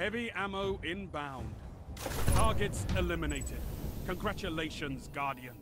Heavy ammo inbound. Targets eliminated. Congratulations, Guardians.